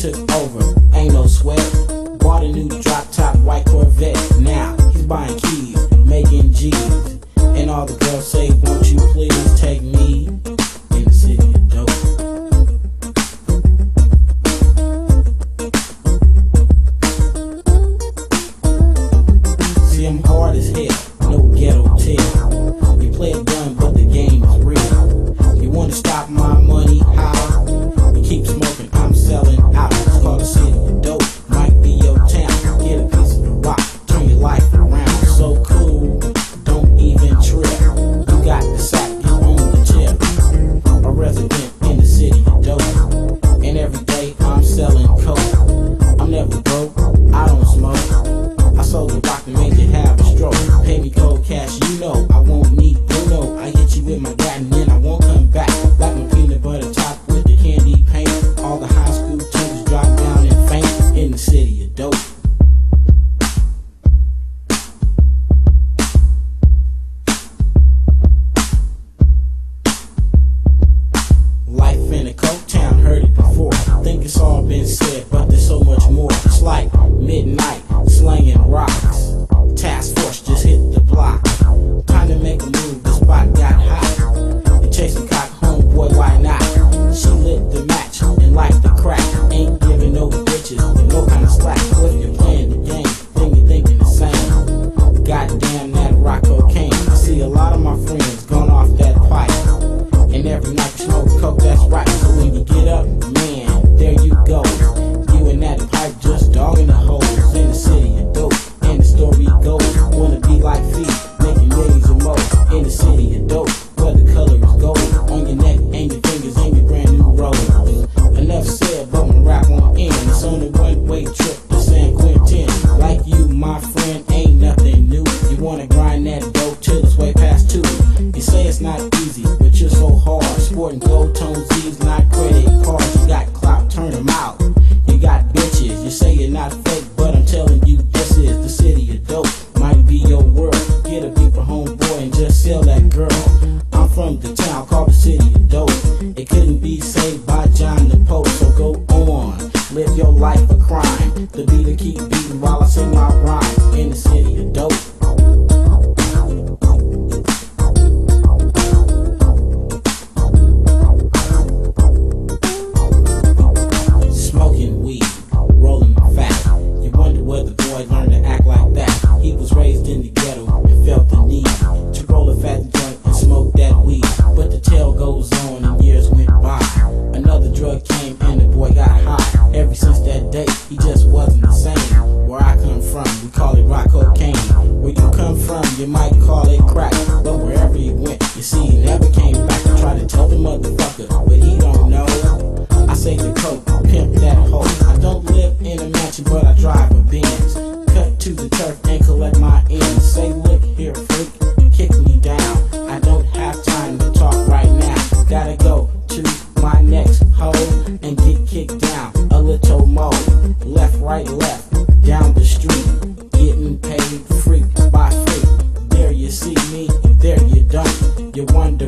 took over. Ain't no sweat. Bought a new drop top white Corvette. Now he's buying keys, making G's. And all the girls say, Won't you please take me in the city of dope? See, I'm hard as hell. think it's all been said, but there's so much more. It's like midnight, slaying rocks. Task force just hit the block. Time to make a my friend, ain't nothing new. You wanna grind that dough till it's way past two. You say it's not easy, but you're so hard. Sporting gold tone Z's, not credit cards. You got clout, turn them out. You got bitches, you say you're not fake, but I'm telling you, this is the city of dope. Might be your world. Get a peeper homeboy and just sell that girl. I'm from the town called the city of dope. It couldn't be saved by John the Pope, so go on. Live your life a crime. The beat to keep beating while I sing my rhyme. In the city of dope. You might call it crack, but wherever he went, you see, he never came back. I tried to tell the motherfucker, but he don't know. I say the coke, pimp that hoe. I don't live in a mansion, but I drive a Benz. Cut to the turf and collect my ends. Say, look here, freak, kick me down. I don't have time to talk right now. Gotta you one